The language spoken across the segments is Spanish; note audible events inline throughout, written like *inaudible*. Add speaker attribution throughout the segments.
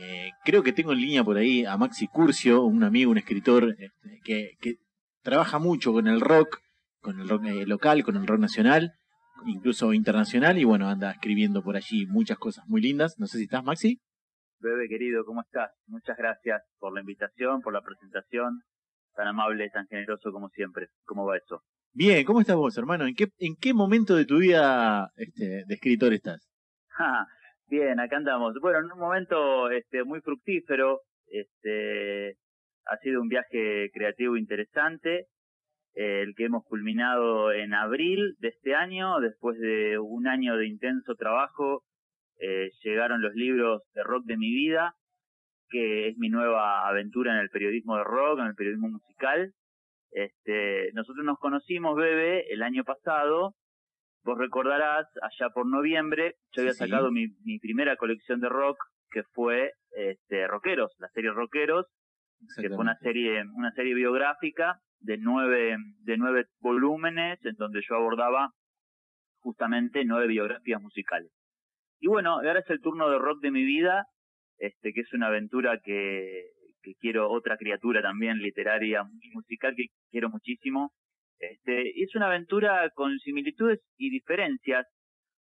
Speaker 1: Eh, creo que tengo en línea por ahí a Maxi Curcio, un amigo, un escritor este, que, que, trabaja mucho con el rock, con el rock eh, local, con el rock nacional, incluso internacional, y bueno, anda escribiendo por allí muchas cosas muy lindas. No sé si estás, Maxi.
Speaker 2: Bebe querido, ¿cómo estás? Muchas gracias por la invitación, por la presentación, tan amable, tan generoso como siempre. ¿Cómo va eso?
Speaker 1: Bien, ¿cómo estás vos, hermano? ¿En qué, en qué momento de tu vida este, de escritor estás? *laughs*
Speaker 2: Bien, acá andamos. Bueno, en un momento este, muy fructífero, este, ha sido un viaje creativo interesante, eh, el que hemos culminado en abril de este año, después de un año de intenso trabajo, eh, llegaron los libros de rock de mi vida, que es mi nueva aventura en el periodismo de rock, en el periodismo musical. Este, nosotros nos conocimos, Bebe, el año pasado. Vos recordarás, allá por noviembre, yo había sacado mi, mi, primera colección de rock, que fue este, Rockeros, la serie Rockeros, que fue una serie, una serie biográfica de nueve, de nueve volúmenes, en donde yo abordaba justamente nueve biografías musicales. Y bueno, ahora es el turno de rock de mi vida, este, que es una aventura que, que quiero, otra criatura también literaria y musical que quiero muchísimo. Este, es una aventura con similitudes y diferencias,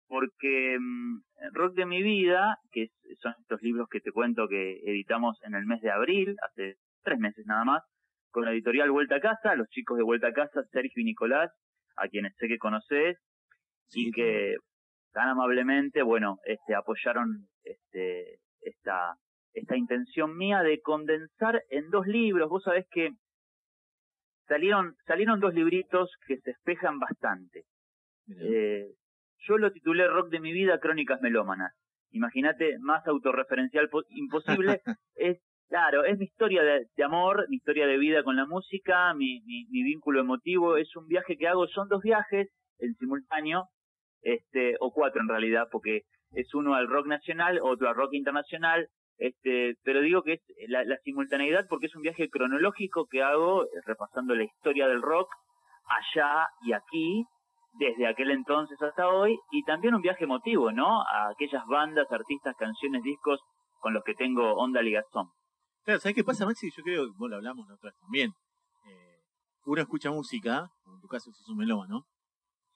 Speaker 2: porque mm, Rock de mi vida, que son estos libros que te cuento que editamos en el mes de abril, hace tres meses nada más, con la editorial Vuelta a Casa, los chicos de Vuelta a Casa, Sergio y Nicolás, a quienes sé que conoces, y que tan amablemente, bueno, este, apoyaron este, esta, esta intención mía de condensar en dos libros. Vos sabés que salieron, salieron dos libritos que se espejan bastante. Eh, yo lo titulé Rock de mi vida, Crónicas Melómanas. Imagínate, más autorreferencial imposible. *laughs* es, claro, es mi historia de, amor, mi historia de vida con la música, mi, mi, mi, vínculo emotivo. Es un viaje que hago, son dos viajes en simultáneo, este, o cuatro en realidad, porque es uno al rock nacional, otro al rock internacional, este, pero digo que es la, simultaneidad porque es un viaje cronológico que hago eh, repasando la historia del rock allá y aquí, desde aquel entonces hasta hoy, y también un viaje emotivo, ¿no? A aquellas bandas, artistas, canciones, discos con los que tengo onda ligazón.
Speaker 1: Claro, ¿sabes qué pasa, Maxi? Yo creo que vos lo hablamos nosotros también. Eh, uno escucha música, en tu caso sos un melómano,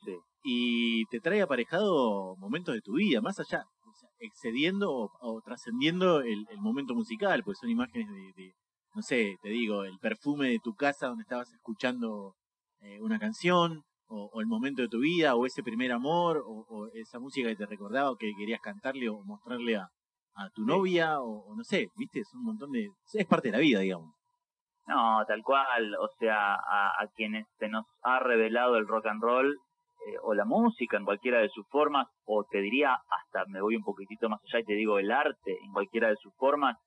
Speaker 2: sí.
Speaker 1: y te trae aparejado momentos de tu vida, más allá, excediendo o, trascendiendo el, momento musical, pues son imágenes de, no sé, te digo, el perfume de tu casa donde estabas escuchando eh, una canción, o, el momento de tu vida, o ese primer amor, o, esa música que te recordaba, o que querías cantarle o mostrarle a, tu novia, o, no sé, viste, es un montón de... es parte de la vida, digamos.
Speaker 2: No, tal cual, o sea, a, a quienes se nos ha revelado el rock and roll, eh, o la música en cualquiera de sus formas, o te diría, hasta me voy un poquitito más allá y te digo el arte en cualquiera de sus formas,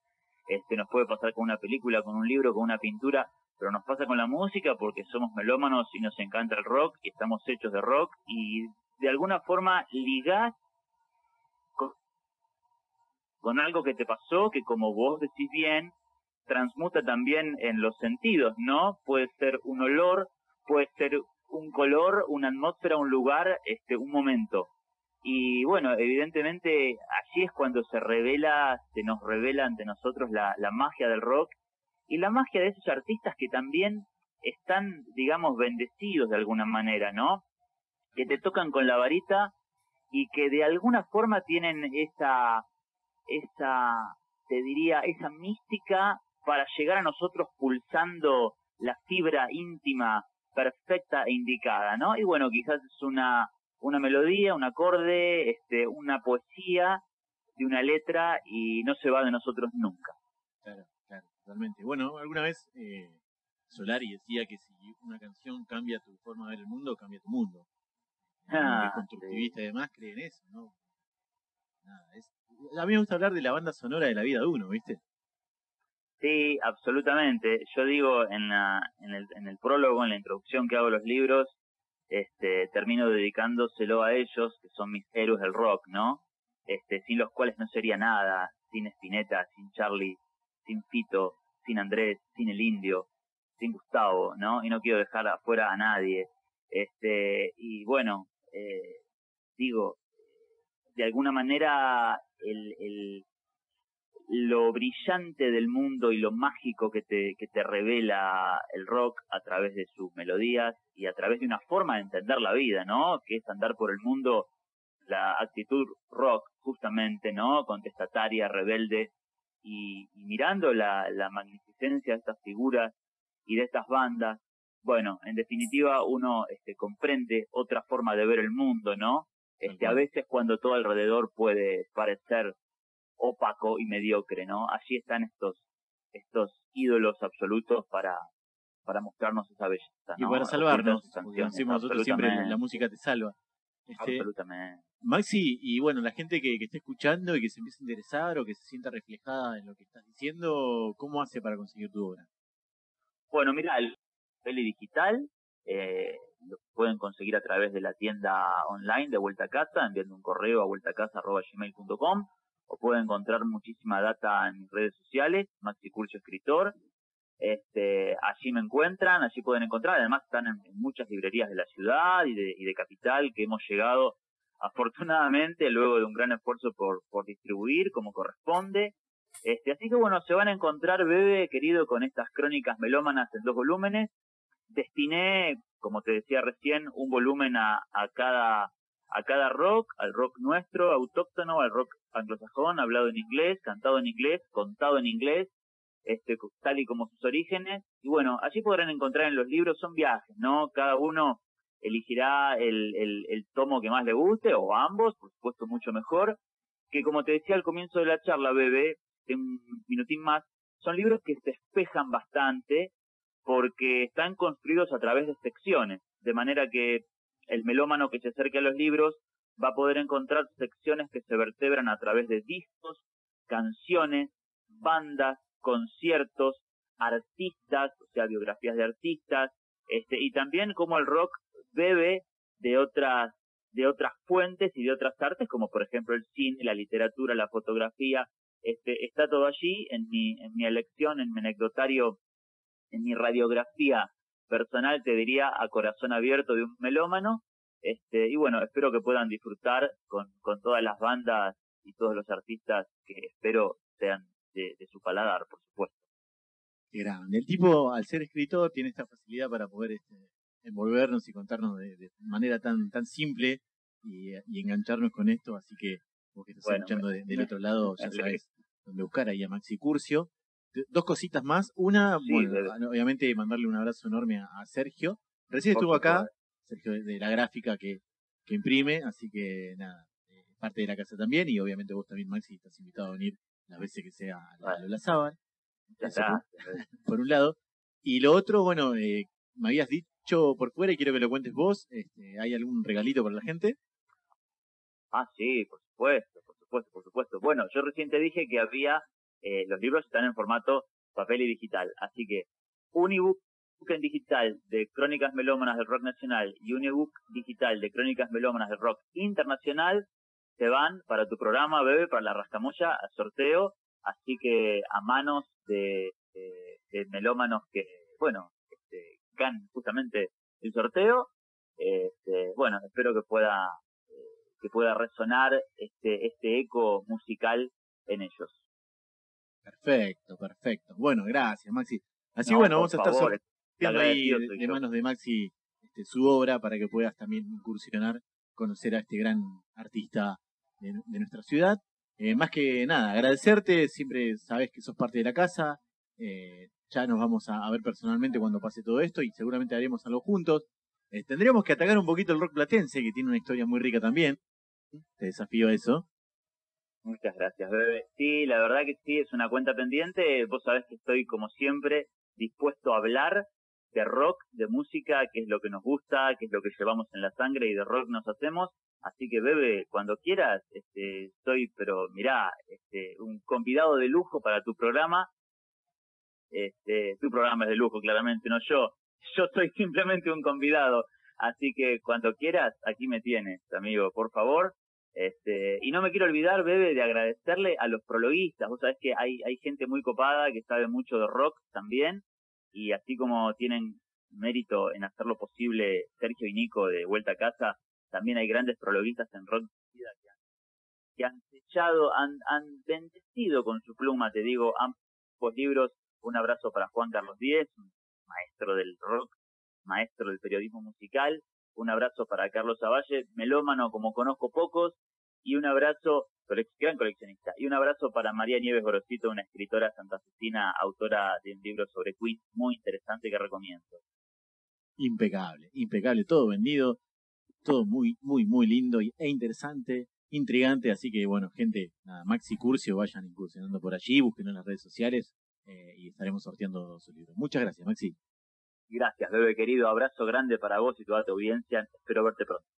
Speaker 2: este, nos puede pasar con una película, con un libro, con una pintura, pero nos pasa con la música porque somos melómanos y nos encanta el rock y estamos hechos de rock y de alguna forma ligás con, con algo que te pasó que como vos decís bien, transmuta también en los sentidos, ¿no? Puede ser un olor, puede ser un color, una atmósfera, un lugar, este, un momento. Y bueno, evidentemente allí es cuando se revela, se nos revela ante nosotros la, magia del rock y la magia de esos artistas que también están, digamos, bendecidos de alguna manera, ¿no? Que te tocan con la varita y que de alguna forma tienen esa, esa, te diría, esa mística para llegar a nosotros pulsando la fibra íntima perfecta e indicada, ¿no? Y bueno, quizás es una, una melodía, un acorde, este, una poesía de una letra y no se va de nosotros nunca.
Speaker 1: Claro, claro, totalmente. Bueno, alguna vez eh, Solari decía que si una canción cambia tu forma de ver el mundo, cambia tu mundo. *laughs* Ah, constructivista y demás cree en eso, ¿no? Nada, es... A mí me gusta hablar de la banda sonora de la vida de uno, ¿viste?
Speaker 2: Sí, absolutamente. Yo digo en, la, en, el, en el prólogo, en la introducción que hago los libros, este, termino dedicándoselo a ellos, que son mis héroes del rock, ¿no? Este, sin los cuales no sería nada, sin Spinetta, sin Charlie, sin Fito, sin Andrés, sin el Indio, sin Gustavo, ¿no? Y no quiero dejar afuera a nadie. Este, y bueno, eh, digo, de alguna manera el, el, lo brillante del mundo y lo mágico que te, que te revela el rock a través de sus melodías y a través de una forma de entender la vida, ¿no? Que es andar por el mundo, la actitud rock, justamente, ¿no? Contestataria, rebelde, y, mirando la, la magnificencia de estas figuras y de estas bandas, bueno, en definitiva uno este, comprende otra forma de ver el mundo, ¿no? Este, a veces cuando todo alrededor puede parecer opaco y mediocre, ¿no? Allí están estos, estos ídolos absolutos para, para mostrarnos esa belleza.
Speaker 1: Y para salvarnos, porque decimos nosotros siempre la música te salva.
Speaker 2: Este, absolutamente.
Speaker 1: Maxi, y bueno, la gente que, que esté escuchando y que se empiece a interesar o que se sienta reflejada en lo que estás diciendo, ¿cómo hace para conseguir tu obra?
Speaker 2: Bueno, mira, el peli digital eh, lo pueden conseguir a través de la tienda online de Vuelta a Casa, enviando un correo a vueltacasa.gmail.com o pueden encontrar muchísima data en mis redes sociales, Maxi Curcio Escritor. Este, allí me encuentran, allí pueden encontrar, además están en, muchas librerías de la ciudad y de, y de capital que hemos llegado afortunadamente luego de un gran esfuerzo por, por distribuir como corresponde. Este, así que bueno, se van a encontrar, Bebe, querido, con estas crónicas melómanas en dos volúmenes. Destiné, como te decía recién, un volumen a, a cada a cada rock, al rock nuestro, autóctono, al rock anglosajón, hablado en inglés, cantado en inglés, contado en inglés, este, tal y como sus orígenes. Y bueno, allí podrán encontrar en los libros, son viajes, ¿no? Cada uno elegirá el, el, el tomo que más le guste, o ambos, por supuesto mucho mejor, que como te decía al comienzo de la charla, bebé, un minutín más, son libros que se espejan bastante porque están construidos a través de secciones, de manera que el melómano que se acerque a los libros va a poder encontrar secciones que se vertebran a través de discos, canciones, bandas, conciertos, artistas, o sea, biografías de artistas, este, y también como el rock bebe de otras de otras fuentes y de otras artes, como por ejemplo el cine, la literatura, la fotografía, este, está todo allí en mi, en mi elección, en mi anecdotario, en mi radiografía personal, te diría, a corazón abierto de un melómano. Este, y bueno, espero que puedan disfrutar con, con todas las bandas y todos los artistas que espero sean de, de su paladar, por supuesto.
Speaker 1: Qué grande. El tipo, al ser escritor, tiene esta facilidad para poder este, envolvernos y contarnos de, manera tan tan simple y, engancharnos con esto. Así que vos que estás escuchando del otro lado, ya sabes dónde buscar ahí a Maxi Curcio. Dos cositas más. Una, bueno, obviamente mandarle un abrazo enorme a, Sergio. Recién estuvo acá, Sergio de, la gráfica que, que imprime, así que nada, eh, parte de la casa también y obviamente vos también, Maxi, estás invitado a venir las veces que sea a la, Sábal. *laughs* por, un lado. Y lo otro, bueno, eh, me habías dicho por fuera y quiero que lo cuentes vos. Este, ¿Hay algún regalito para la gente?
Speaker 2: Ah, sí, por supuesto, por supuesto, por supuesto. Bueno, yo recién te dije que había, eh, los libros están en formato papel y digital, así que un ebook en digital de Crónicas Melómanas del Rock Nacional y un ebook digital de Crónicas Melómanas del Rock Internacional se van para tu programa, bebé, para la rascamoya, a sorteo, así que a manos de, de melómanos que, bueno, justamente el sorteo. Este, bueno, espero que pueda eh, que pueda resonar este este eco musical en ellos.
Speaker 1: Perfecto, perfecto. Bueno, gracias, Maxi. Así bueno, vamos a estar sorteando ahí de, manos de Maxi este, su obra para que puedas también incursionar, conocer a este gran artista de, nuestra ciudad. Eh, más que nada, agradecerte, siempre sabes que sos parte de la casa, eh, ya nos vamos a, ver personalmente cuando pase todo esto y seguramente haremos algo juntos. Eh, tendríamos que atacar un poquito el rock platense, que tiene una historia muy rica también. Te desafío a eso.
Speaker 2: Muchas gracias, bebé. Sí, la verdad que sí, es una cuenta pendiente. Vos sabés que estoy, como siempre, dispuesto a hablar de rock, de música, que es lo que nos gusta, que es lo que llevamos en la sangre y de rock nos hacemos. Así que, bebé, cuando quieras, este, estoy, pero mirá, este, un convidado de lujo para tu programa este, tu programa es de lujo, claramente, no yo. Yo soy simplemente un convidado. Así que cuando quieras, aquí me tienes, amigo, por favor. Este, y no me quiero olvidar, Bebe, de agradecerle a los prologuistas. Vos sabés que hay, hay gente muy copada que sabe mucho de rock también. Y así como tienen mérito en hacer lo posible Sergio y Nico de Vuelta a Casa, también hay grandes prologuistas en rock que han sellado, han, han bendecido con su pluma, te digo, ambos libros. Un abrazo para Juan Carlos Díez, maestro del rock, maestro del periodismo musical. Un abrazo para Carlos Avalle, melómano como conozco pocos. Y un abrazo, gran coleccionista. Y un abrazo para María Nieves Gorosito, una escritora santafesina, autora de un libro sobre Queen muy interesante que recomiendo.
Speaker 1: Impecable, impecable, todo vendido, todo muy, muy, muy lindo e interesante intrigante, así que bueno, gente, nada, Maxi Curcio, vayan incursionando por allí, busquen en las redes sociales eh, y estaremos sorteando su libro. Muchas gracias, Maxi.
Speaker 2: Gracias, bebé querido, abrazo grande para vos y toda tu audiencia, espero verte pronto.